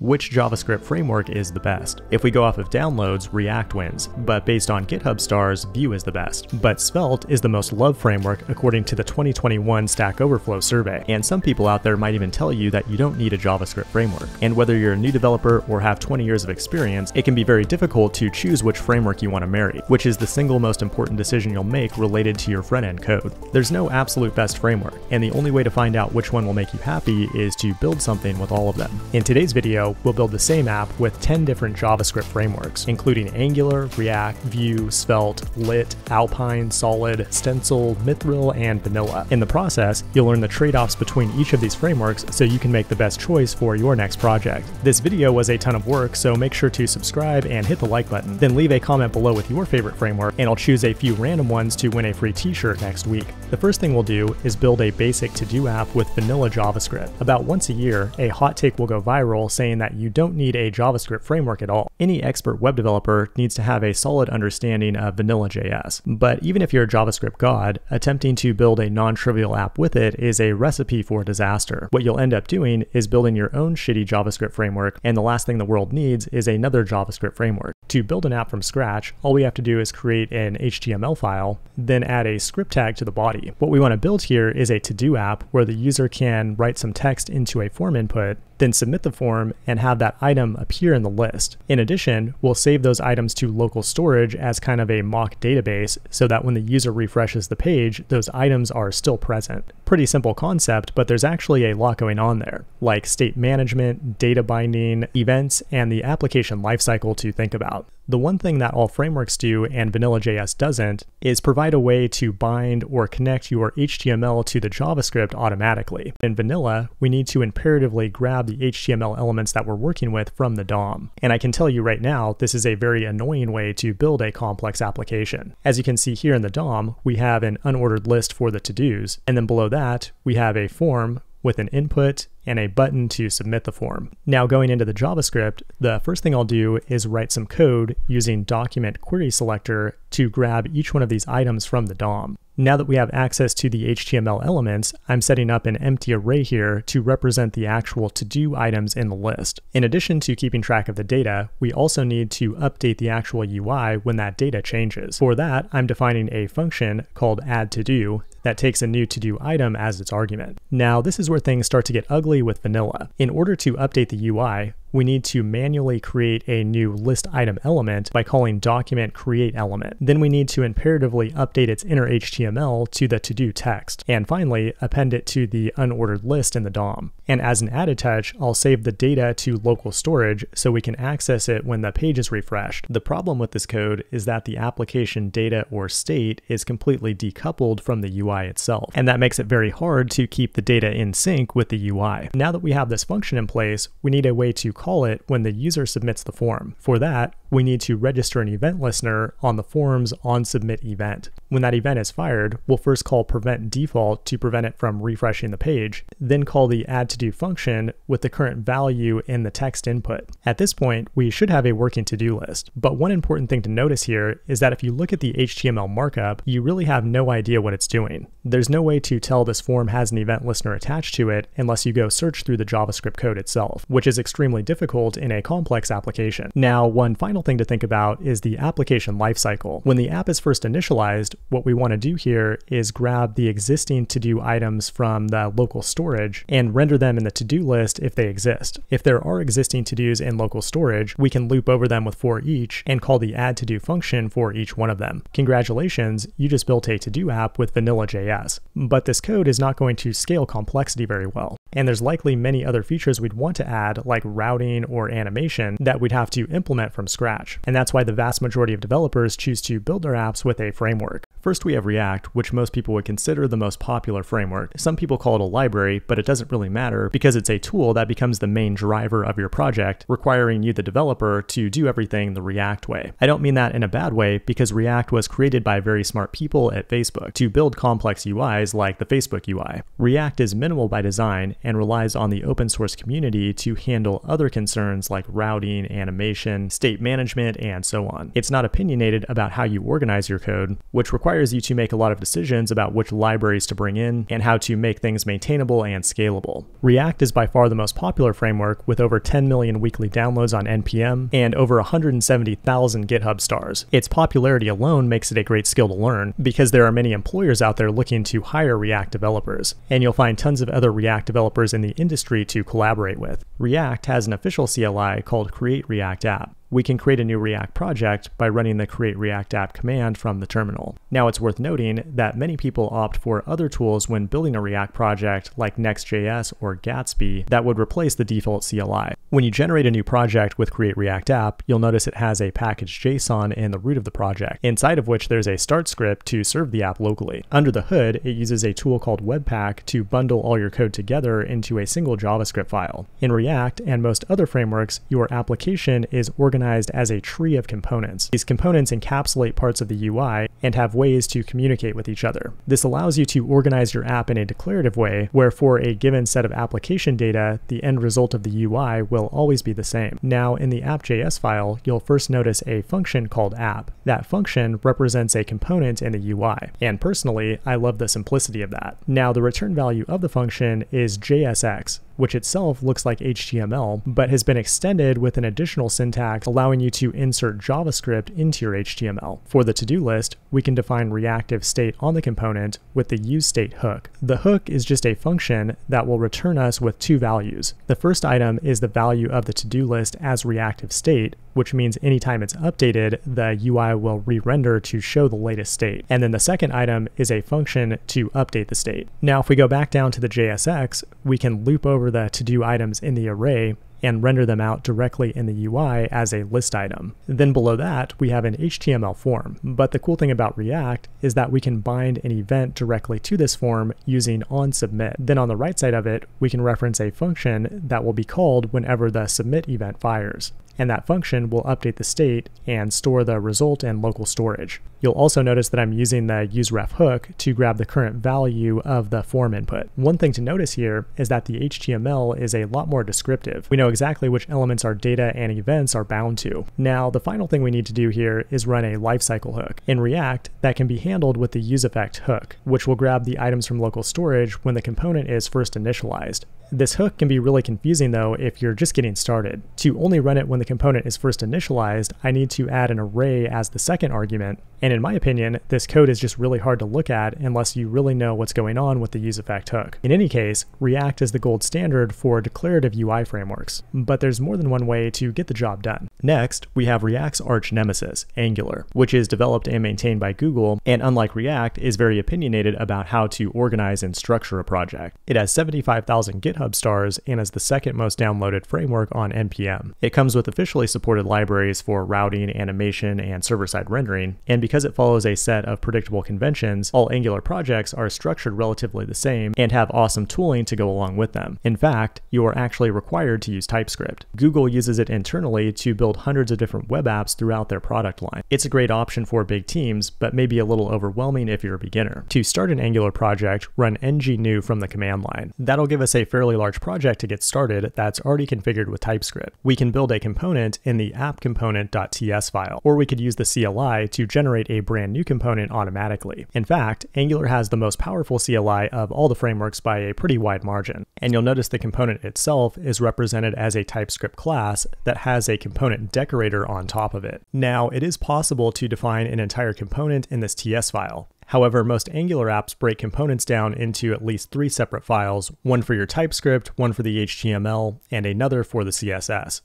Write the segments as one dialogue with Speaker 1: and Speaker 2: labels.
Speaker 1: which JavaScript framework is the best. If we go off of downloads, React wins, but based on GitHub stars, Vue is the best. But Svelte is the most loved framework according to the 2021 Stack Overflow survey, and some people out there might even tell you that you don't need a JavaScript framework. And whether you're a new developer or have 20 years of experience, it can be very difficult to choose which framework you want to marry, which is the single most important decision you'll make related to your front-end code. There's no absolute best framework, and the only way to find out which one will make you happy is to build something with all of them. In today's video, we'll build the same app with 10 different JavaScript frameworks, including Angular, React, Vue, Svelte, Lit, Alpine, Solid, Stencil, Mithril, and Vanilla. In the process, you'll learn the trade-offs between each of these frameworks so you can make the best choice for your next project. This video was a ton of work, so make sure to subscribe and hit the like button. Then leave a comment below with your favorite framework, and I'll choose a few random ones to win a free t-shirt next week. The first thing we'll do is build a basic to-do app with vanilla JavaScript. About once a year, a hot take will go viral saying that you don't need a JavaScript framework at all. Any expert web developer needs to have a solid understanding of vanilla JS. But even if you're a JavaScript god, attempting to build a non-trivial app with it is a recipe for disaster. What you'll end up doing is building your own shitty JavaScript framework, and the last thing the world needs is another JavaScript framework. To build an app from scratch, all we have to do is create an HTML file, then add a script tag to the body. What we want to build here is a to-do app where the user can write some text into a form input, then submit the form and have that item appear in the list. In addition, we'll save those items to local storage as kind of a mock database so that when the user refreshes the page, those items are still present. Pretty simple concept, but there's actually a lot going on there, like state management, data binding, events, and the application lifecycle to think about. The one thing that all frameworks do and Vanilla.js doesn't is provide a way to bind or connect your HTML to the JavaScript automatically. In Vanilla, we need to imperatively grab the HTML elements that we're working with from the DOM. And I can tell you right now, this is a very annoying way to build a complex application. As you can see here in the DOM, we have an unordered list for the to-dos, and then below that, we have a form with an input and a button to submit the form. Now going into the JavaScript, the first thing I'll do is write some code using document query selector to grab each one of these items from the DOM. Now that we have access to the HTML elements, I'm setting up an empty array here to represent the actual to-do items in the list. In addition to keeping track of the data, we also need to update the actual UI when that data changes. For that, I'm defining a function called addToDo that takes a new to-do item as its argument. Now, this is where things start to get ugly with vanilla. In order to update the UI, we need to manually create a new list item element by calling document create element. Then we need to imperatively update its inner HTML to the to-do text. And finally, append it to the unordered list in the DOM. And as an added touch, I'll save the data to local storage so we can access it when the page is refreshed. The problem with this code is that the application data or state is completely decoupled from the UI itself. And that makes it very hard to keep the data in sync with the UI. Now that we have this function in place, we need a way to call it when the user submits the form. For that, we need to register an event listener on the form's onSubmit event. When that event is fired, we'll first call prevent default to prevent it from refreshing the page, then call the add to do function with the current value in the text input. At this point, we should have a working to-do list. But one important thing to notice here is that if you look at the HTML markup, you really have no idea what it's doing. There's no way to tell this form has an event listener attached to it unless you go search through the JavaScript code itself, which is extremely difficult in a complex application. Now, one final thing to think about is the application lifecycle. When the app is first initialized, what we want to do here is grab the existing to-do items from the local storage and render them in the to-do list if they exist. If there are existing to-dos in local storage, we can loop over them with for each and call the add to-do function for each one of them. Congratulations, you just built a to-do app with Vanilla.js. But this code is not going to scale complexity very well. And there's likely many other features we'd want to add, like routing or animation, that we'd have to implement from scratch. And that's why the vast majority of developers choose to build their apps with a framework. First, we have React, which most people would consider the most popular framework. Some people call it a library, but it doesn't really matter because it's a tool that becomes the main driver of your project, requiring you, the developer, to do everything the React way. I don't mean that in a bad way because React was created by very smart people at Facebook to build complex UIs like the Facebook UI. React is minimal by design and relies on the open source community to handle other concerns like routing, animation, state management, and so on. It's not opinionated about how you organize your code, which requires you to make a lot of decisions about which libraries to bring in and how to make things maintainable and scalable. React is by far the most popular framework with over 10 million weekly downloads on NPM and over 170,000 GitHub stars. Its popularity alone makes it a great skill to learn because there are many employers out there looking to hire React developers, and you'll find tons of other React developers in the industry to collaborate with. React has an official CLI called Create React App we can create a new React project by running the create React app command from the terminal. Now it's worth noting that many people opt for other tools when building a React project like Next.js or Gatsby that would replace the default CLI. When you generate a new project with create React app, you'll notice it has a package JSON in the root of the project, inside of which there's a start script to serve the app locally. Under the hood, it uses a tool called Webpack to bundle all your code together into a single JavaScript file. In React and most other frameworks, your application is organized organized as a tree of components. These components encapsulate parts of the UI and have ways to communicate with each other. This allows you to organize your app in a declarative way, where for a given set of application data, the end result of the UI will always be the same. Now, in the app.js file, you'll first notice a function called app. That function represents a component in the UI, and personally, I love the simplicity of that. Now, the return value of the function is JSX, which itself looks like HTML, but has been extended with an additional syntax allowing you to insert JavaScript into your HTML. For the to-do list, we can define reactive state on the component with the useState hook. The hook is just a function that will return us with two values. The first item is the value of the to-do list as reactive state, which means anytime it's updated, the UI will re-render to show the latest state. And then the second item is a function to update the state. Now, if we go back down to the JSX, we can loop over the to-do items in the array and render them out directly in the UI as a list item. Then below that, we have an HTML form. But the cool thing about React is that we can bind an event directly to this form using onSubmit. Then on the right side of it, we can reference a function that will be called whenever the submit event fires and that function will update the state and store the result in local storage. You'll also notice that I'm using the useRef hook to grab the current value of the form input. One thing to notice here is that the HTML is a lot more descriptive. We know exactly which elements our data and events are bound to. Now, the final thing we need to do here is run a lifecycle hook. In React, that can be handled with the useEffect hook, which will grab the items from local storage when the component is first initialized. This hook can be really confusing though if you're just getting started. To only run it when the component is first initialized, I need to add an array as the second argument, and in my opinion, this code is just really hard to look at unless you really know what's going on with the useEffect hook. In any case, React is the gold standard for declarative UI frameworks, but there's more than one way to get the job done. Next, we have React's arch nemesis, Angular, which is developed and maintained by Google, and unlike React, is very opinionated about how to organize and structure a project. It has 75,000 GitHub stars and is the second most downloaded framework on NPM. It comes with officially supported libraries for routing, animation, and server-side rendering, and because it follows a set of predictable conventions, all Angular projects are structured relatively the same and have awesome tooling to go along with them. In fact, you are actually required to use TypeScript. Google uses it internally to build hundreds of different web apps throughout their product line. It's a great option for big teams, but maybe a little overwhelming if you're a beginner. To start an Angular project, run ng-new from the command line. That'll give us a fairly large project to get started that's already configured with TypeScript. We can build a component in the appcomponent.ts file, or we could use the CLI to generate generate a brand new component automatically. In fact, Angular has the most powerful CLI of all the frameworks by a pretty wide margin. And you'll notice the component itself is represented as a TypeScript class that has a component decorator on top of it. Now, it is possible to define an entire component in this TS file. However, most Angular apps break components down into at least three separate files, one for your TypeScript, one for the HTML, and another for the CSS.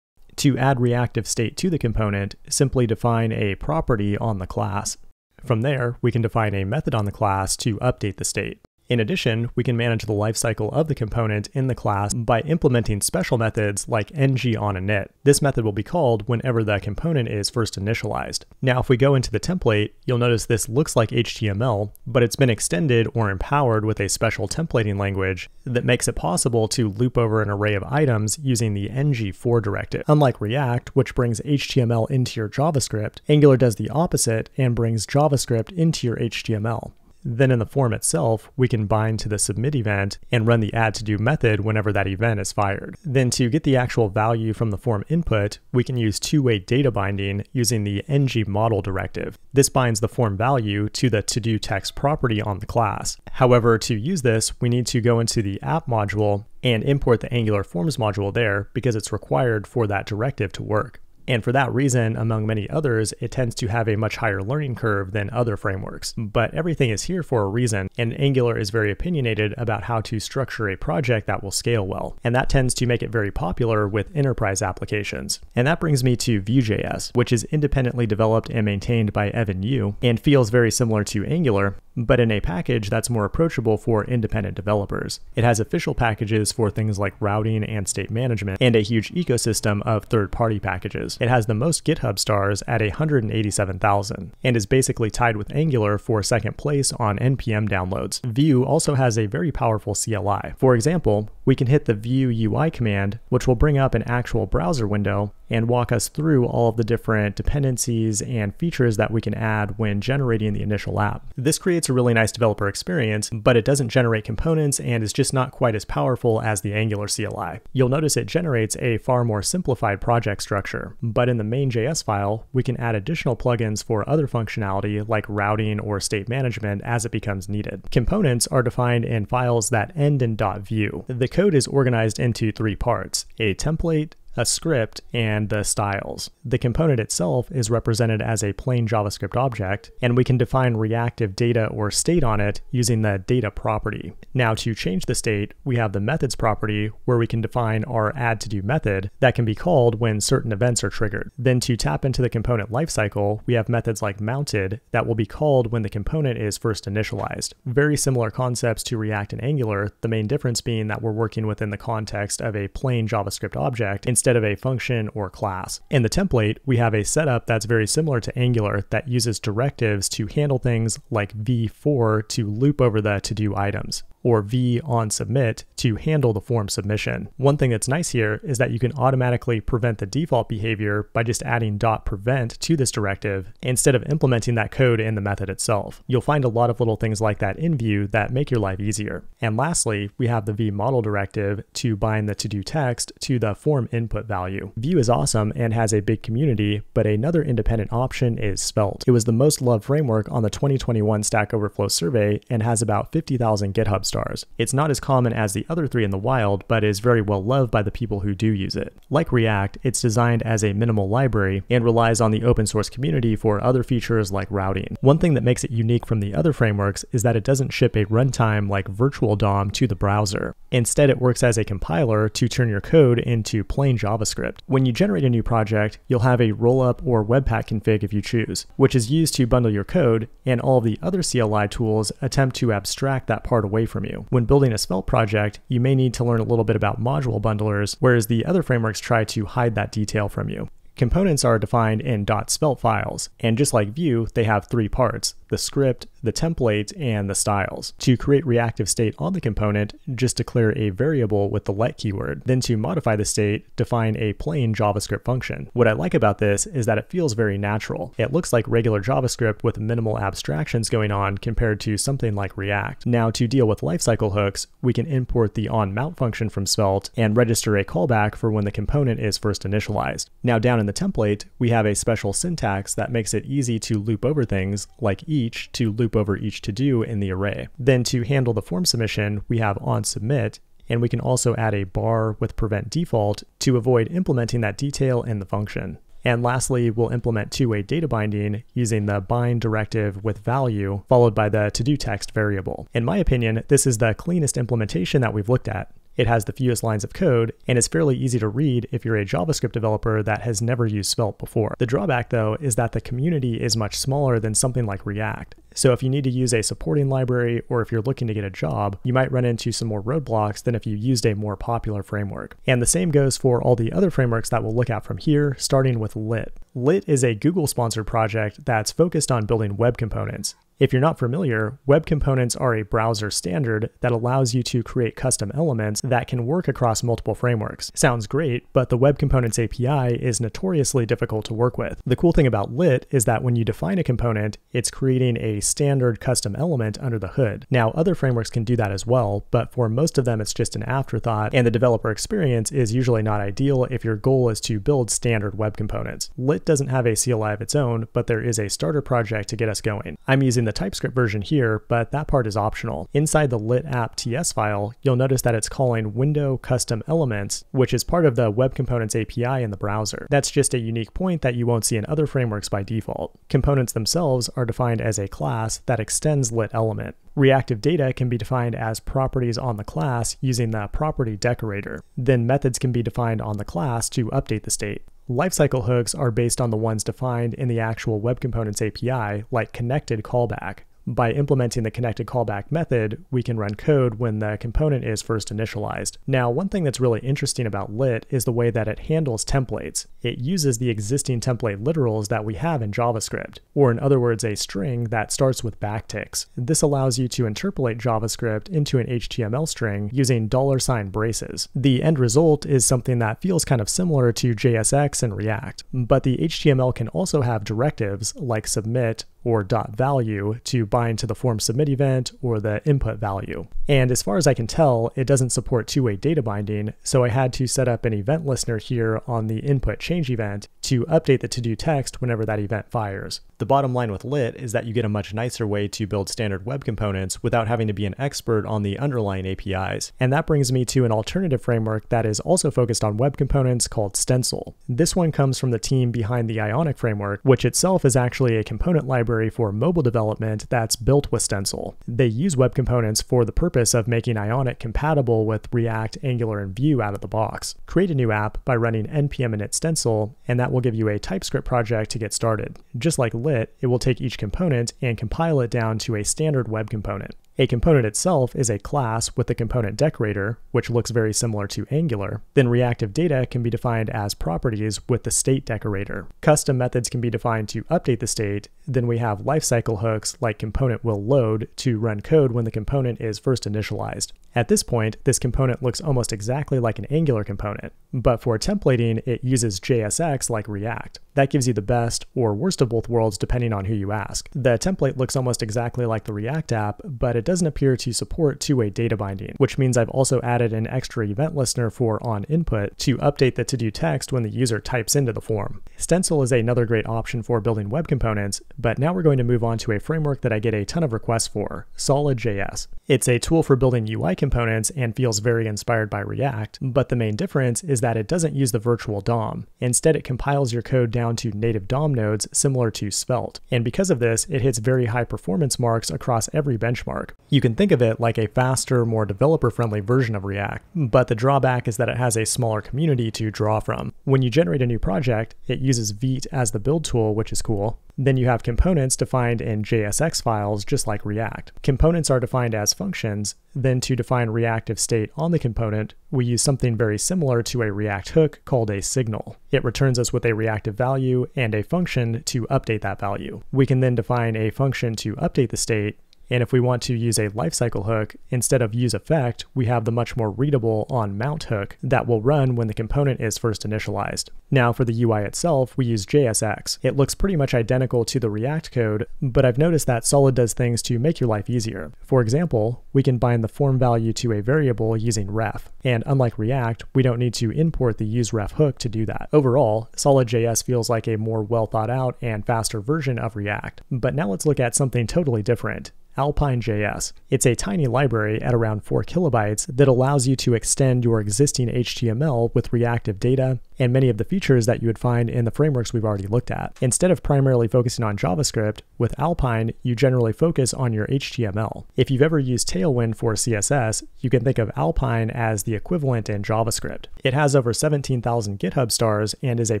Speaker 1: To add reactive state to the component, simply define a property on the class. From there, we can define a method on the class to update the state. In addition, we can manage the lifecycle of the component in the class by implementing special methods like ng on init. This method will be called whenever the component is first initialized. Now, if we go into the template, you'll notice this looks like HTML, but it's been extended or empowered with a special templating language that makes it possible to loop over an array of items using the ng-for directive. Unlike React, which brings HTML into your JavaScript, Angular does the opposite and brings JavaScript into your HTML. Then in the form itself, we can bind to the submit event and run the add to do method whenever that event is fired. Then to get the actual value from the form input, we can use two-way data binding using the ng model directive. This binds the form value to the to-do text property on the class. However, to use this, we need to go into the app module and import the Angular Forms module there because it's required for that directive to work. And for that reason, among many others, it tends to have a much higher learning curve than other frameworks. But everything is here for a reason, and Angular is very opinionated about how to structure a project that will scale well. And that tends to make it very popular with enterprise applications. And that brings me to Vue.js, which is independently developed and maintained by Evan You, and feels very similar to Angular, but in a package that's more approachable for independent developers. It has official packages for things like routing and state management, and a huge ecosystem of third party packages. It has the most GitHub stars at 187,000, and is basically tied with Angular for second place on NPM downloads. Vue also has a very powerful CLI. For example, we can hit the Vue UI command, which will bring up an actual browser window and walk us through all of the different dependencies and features that we can add when generating the initial app. This creates a really nice developer experience, but it doesn't generate components and is just not quite as powerful as the Angular CLI. You'll notice it generates a far more simplified project structure, but in the main.js file, we can add additional plugins for other functionality like routing or state management as it becomes needed. Components are defined in files that end in .vue. The code is organized into three parts, a template, a script, and the styles. The component itself is represented as a plain JavaScript object, and we can define reactive data or state on it using the data property. Now to change the state, we have the methods property where we can define our add to do method that can be called when certain events are triggered. Then to tap into the component lifecycle, we have methods like mounted that will be called when the component is first initialized. Very similar concepts to React and Angular, the main difference being that we're working within the context of a plain JavaScript object instead of a function or class. In the template, we have a setup that's very similar to Angular that uses directives to handle things like v-for to loop over the to-do items or V on submit to handle the form submission. One thing that's nice here is that you can automatically prevent the default behavior by just adding .prevent to this directive instead of implementing that code in the method itself. You'll find a lot of little things like that in Vue that make your life easier. And lastly, we have the V model directive to bind the to-do text to the form input value. Vue is awesome and has a big community, but another independent option is Svelte. It was the most loved framework on the 2021 Stack Overflow survey and has about 50,000 GitHub stars. It's not as common as the other three in the wild, but is very well loved by the people who do use it. Like React, it's designed as a minimal library and relies on the open source community for other features like routing. One thing that makes it unique from the other frameworks is that it doesn't ship a runtime like Virtual DOM to the browser. Instead, it works as a compiler to turn your code into plain JavaScript. When you generate a new project, you'll have a rollup or Webpack config if you choose, which is used to bundle your code, and all the other CLI tools attempt to abstract that part away from from you. When building a Svelte project, you may need to learn a little bit about module bundlers, whereas the other frameworks try to hide that detail from you. Components are defined in .svelte files, and just like Vue, they have three parts, the script, the template, and the styles. To create reactive state on the component, just declare a variable with the let keyword. Then to modify the state, define a plain JavaScript function. What I like about this is that it feels very natural. It looks like regular JavaScript with minimal abstractions going on compared to something like React. Now to deal with lifecycle hooks, we can import the onMount function from Svelte and register a callback for when the component is first initialized. Now down in the template, we have a special syntax that makes it easy to loop over things like each to loop over each to do in the array. Then to handle the form submission, we have on submit and we can also add a bar with prevent default to avoid implementing that detail in the function. And lastly, we'll implement two-way data binding using the bind directive with value followed by the to-do text variable. In my opinion, this is the cleanest implementation that we've looked at. It has the fewest lines of code and is fairly easy to read if you're a JavaScript developer that has never used Svelte before. The drawback though is that the community is much smaller than something like React. So if you need to use a supporting library or if you're looking to get a job, you might run into some more roadblocks than if you used a more popular framework. And the same goes for all the other frameworks that we'll look at from here, starting with Lit. Lit is a Google sponsored project that's focused on building web components. If you're not familiar, web components are a browser standard that allows you to create custom elements that can work across multiple frameworks. Sounds great, but the web components API is notoriously difficult to work with. The cool thing about Lit is that when you define a component, it's creating a standard custom element under the hood. Now, other frameworks can do that as well, but for most of them, it's just an afterthought, and the developer experience is usually not ideal if your goal is to build standard web components. Lit doesn't have a CLI of its own, but there is a starter project to get us going. I'm using the TypeScript version here, but that part is optional. Inside the lit app TS file, you'll notice that it's calling window custom elements, which is part of the web components API in the browser. That's just a unique point that you won't see in other frameworks by default. Components themselves are defined as a class that extends lit element. Reactive data can be defined as properties on the class using the property decorator. Then methods can be defined on the class to update the state. Lifecycle hooks are based on the ones defined in the actual Web Components API, like connected callback by implementing the connected callback method, we can run code when the component is first initialized. Now, one thing that's really interesting about lit is the way that it handles templates. It uses the existing template literals that we have in JavaScript, or in other words, a string that starts with backticks. This allows you to interpolate JavaScript into an HTML string using dollar sign braces. The end result is something that feels kind of similar to JSX and React, but the HTML can also have directives like submit or dot value to bind to the form submit event or the input value. And as far as I can tell, it doesn't support two-way data binding, so I had to set up an event listener here on the input change event to update the to-do text whenever that event fires. The bottom line with Lit is that you get a much nicer way to build standard web components without having to be an expert on the underlying APIs. And that brings me to an alternative framework that is also focused on web components called Stencil. This one comes from the team behind the Ionic framework, which itself is actually a component library for mobile development that's built with Stencil. They use web components for the purpose of making Ionic compatible with React, Angular, and Vue out of the box. Create a new app by running npm init stencil, and that will give you a TypeScript project to get started. Just like Lit, it will take each component and compile it down to a standard web component. A component itself is a class with the component decorator, which looks very similar to Angular. Then reactive data can be defined as properties with the state decorator. Custom methods can be defined to update the state. Then we have lifecycle hooks like component will load to run code when the component is first initialized. At this point, this component looks almost exactly like an Angular component, but for templating, it uses JSX like React. That gives you the best or worst of both worlds depending on who you ask. The template looks almost exactly like the React app, but it doesn't appear to support two-way data binding, which means I've also added an extra event listener for on input to update the to-do text when the user types into the form. Stencil is another great option for building web components, but now we're going to move on to a framework that I get a ton of requests for, Solid.js. It's a tool for building UI components and feels very inspired by React, but the main difference is that it doesn't use the virtual DOM. Instead, it compiles your code down to native DOM nodes similar to Svelte. And because of this, it hits very high performance marks across every benchmark. You can think of it like a faster, more developer-friendly version of React, but the drawback is that it has a smaller community to draw from. When you generate a new project, it uses Vite as the build tool, which is cool, then you have components defined in JSX files just like React. Components are defined as functions. Then to define reactive state on the component, we use something very similar to a React hook called a signal. It returns us with a reactive value and a function to update that value. We can then define a function to update the state and if we want to use a lifecycle hook, instead of use effect, we have the much more readable on mount hook that will run when the component is first initialized. Now for the UI itself, we use JSX. It looks pretty much identical to the React code, but I've noticed that Solid does things to make your life easier. For example, we can bind the form value to a variable using ref. And unlike React, we don't need to import the useRef hook to do that. Overall, Solid.js feels like a more well thought out and faster version of React. But now let's look at something totally different. Alpine.js. It's a tiny library at around 4 kilobytes that allows you to extend your existing HTML with reactive data and many of the features that you would find in the frameworks we've already looked at. Instead of primarily focusing on JavaScript, with Alpine, you generally focus on your HTML. If you've ever used Tailwind for CSS, you can think of Alpine as the equivalent in JavaScript. It has over 17,000 GitHub stars and is a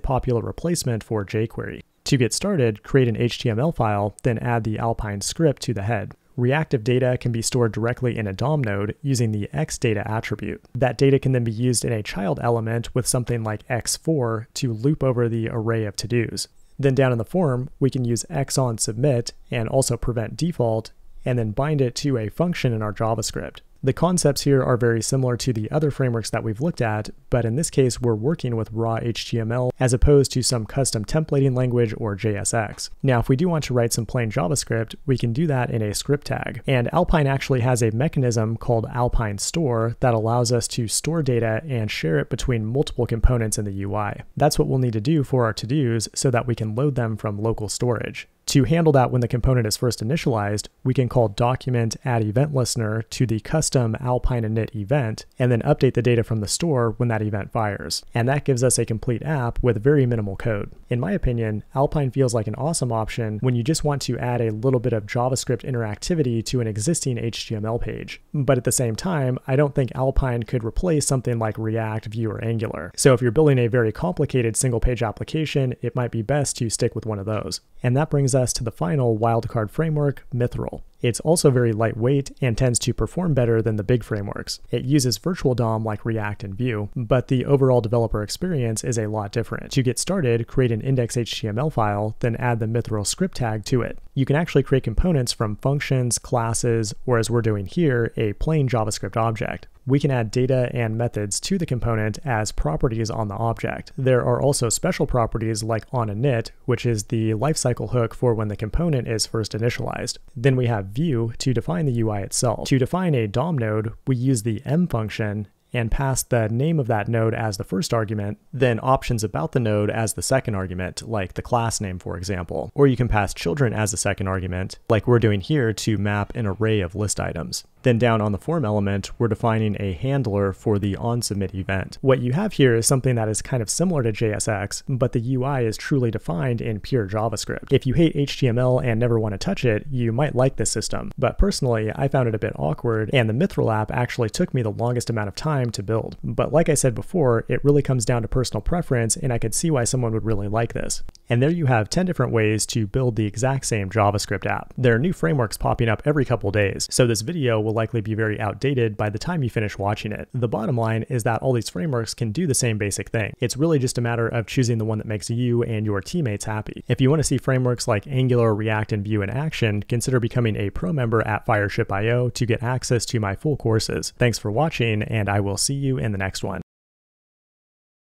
Speaker 1: popular replacement for jQuery. To get started, create an HTML file, then add the Alpine script to the head. Reactive data can be stored directly in a DOM node using the xData attribute. That data can then be used in a child element with something like x-for to loop over the array of to-dos. Then down in the form, we can use x on submit and also prevent default, and then bind it to a function in our JavaScript. The concepts here are very similar to the other frameworks that we've looked at, but in this case we're working with raw HTML as opposed to some custom templating language or JSX. Now if we do want to write some plain JavaScript, we can do that in a script tag. And Alpine actually has a mechanism called Alpine Store that allows us to store data and share it between multiple components in the UI. That's what we'll need to do for our to-dos so that we can load them from local storage. To handle that when the component is first initialized, we can call document add event listener to the custom Alpine init event, and then update the data from the store when that event fires. And that gives us a complete app with very minimal code. In my opinion, Alpine feels like an awesome option when you just want to add a little bit of JavaScript interactivity to an existing HTML page. But at the same time, I don't think Alpine could replace something like React, Vue, or Angular. So if you're building a very complicated single page application, it might be best to stick with one of those. And that brings us to the final wildcard framework, Mithril. It's also very lightweight and tends to perform better than the big frameworks. It uses virtual DOM like React and Vue, but the overall developer experience is a lot different. To get started, create an index.html file, then add the Mithril script tag to it. You can actually create components from functions, classes, or as we're doing here, a plain JavaScript object we can add data and methods to the component as properties on the object. There are also special properties like onInit, which is the lifecycle hook for when the component is first initialized. Then we have view to define the UI itself. To define a DOM node, we use the m function and pass the name of that node as the first argument, then options about the node as the second argument, like the class name, for example. Or you can pass children as the second argument, like we're doing here to map an array of list items. Then down on the form element, we're defining a handler for the onSubmit event. What you have here is something that is kind of similar to JSX, but the UI is truly defined in pure JavaScript. If you hate HTML and never want to touch it, you might like this system. But personally, I found it a bit awkward, and the Mithril app actually took me the longest amount of time to build. But like I said before, it really comes down to personal preference, and I could see why someone would really like this. And there you have 10 different ways to build the exact same JavaScript app. There are new frameworks popping up every couple days, so this video will likely be very outdated by the time you finish watching it. The bottom line is that all these frameworks can do the same basic thing. It's really just a matter of choosing the one that makes you and your teammates happy. If you want to see frameworks like Angular, React, and Vue in action, consider becoming a pro member at Fireship.io to get access to my full courses. Thanks for watching, and I will see you in the next one.